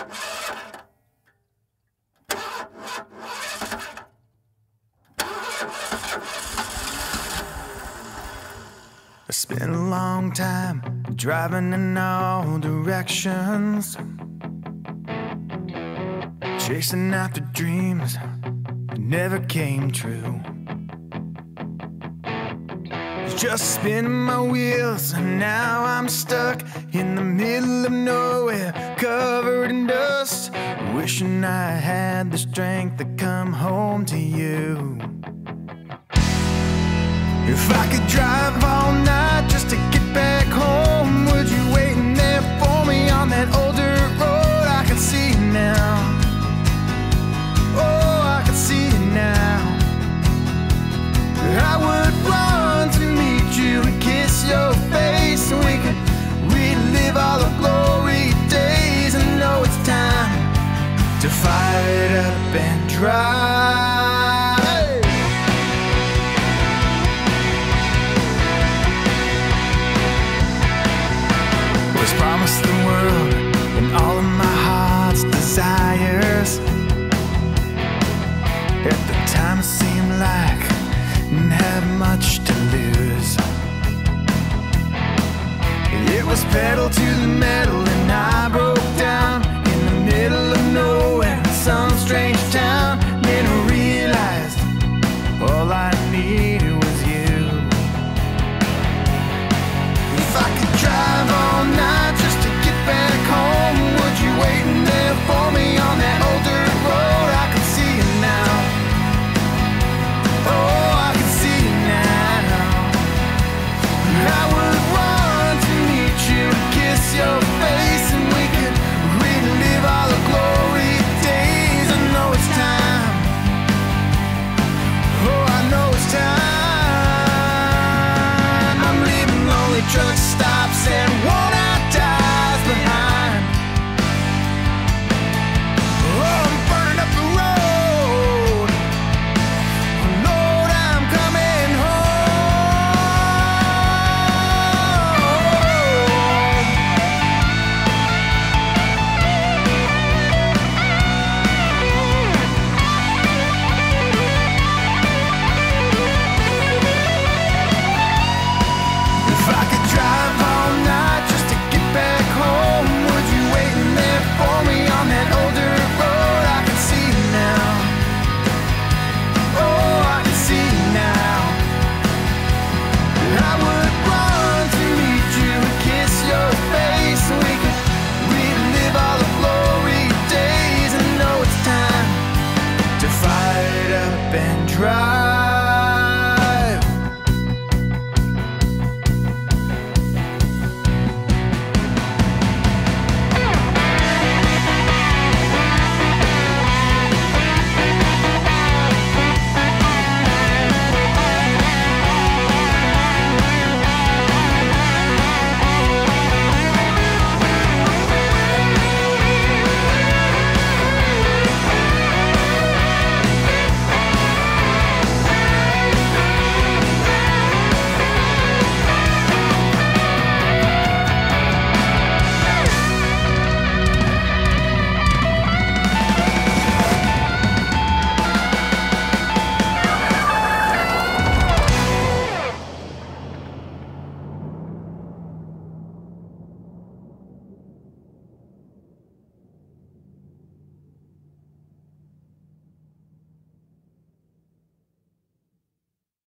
I spent a long time driving in all directions, chasing after dreams that never came true. Just spinning my wheels, and now I'm stuck in the middle of nowhere. Wishing I had the strength to come home to you. If I could drive all night just to get up and drive. was promised the world and all of my heart's desires. At the time, it seemed like didn't have much to lose. It was pedal to the metal. try.